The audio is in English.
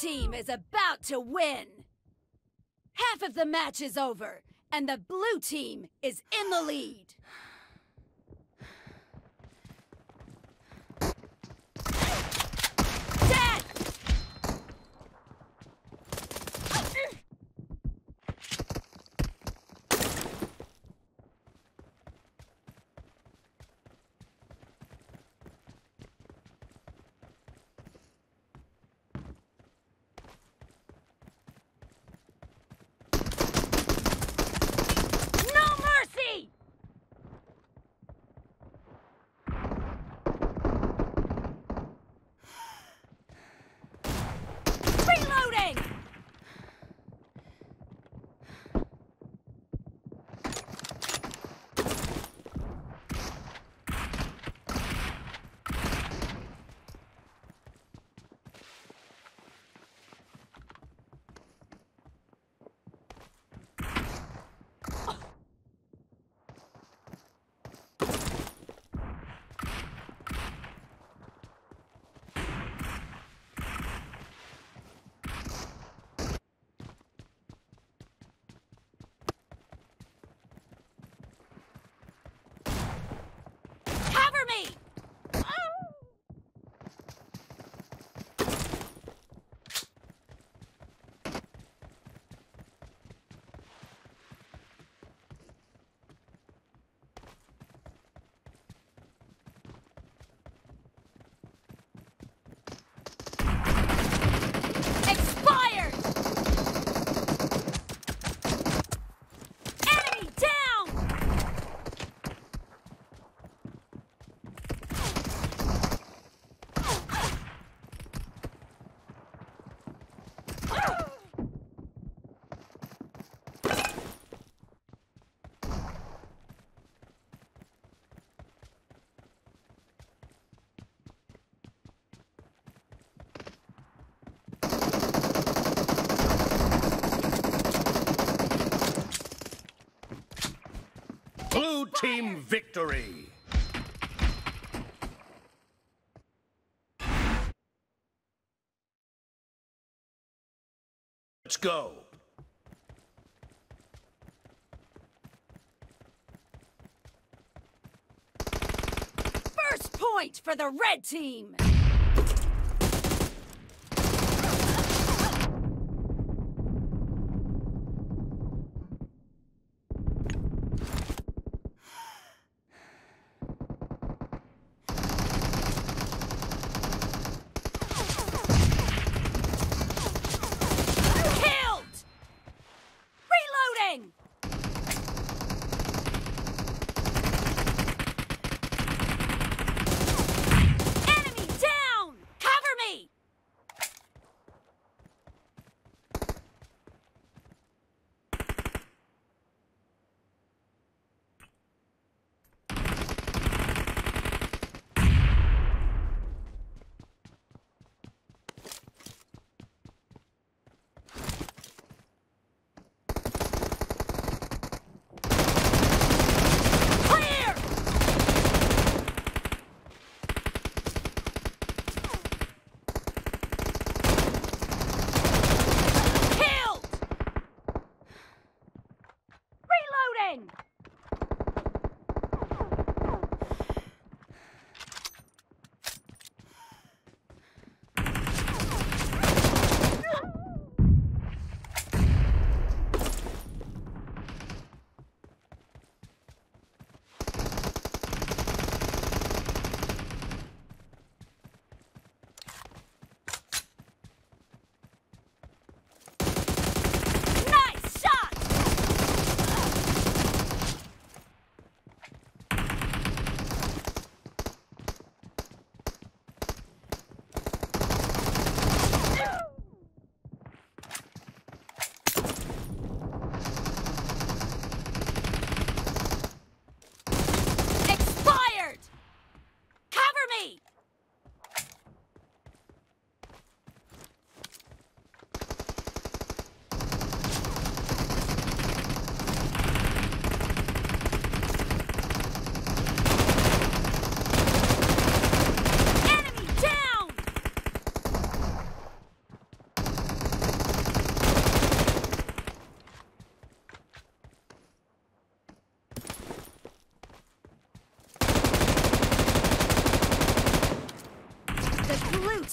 team is about to win! Half of the match is over, and the blue team is in the lead! victory! Let's go! First point for the red team! thing!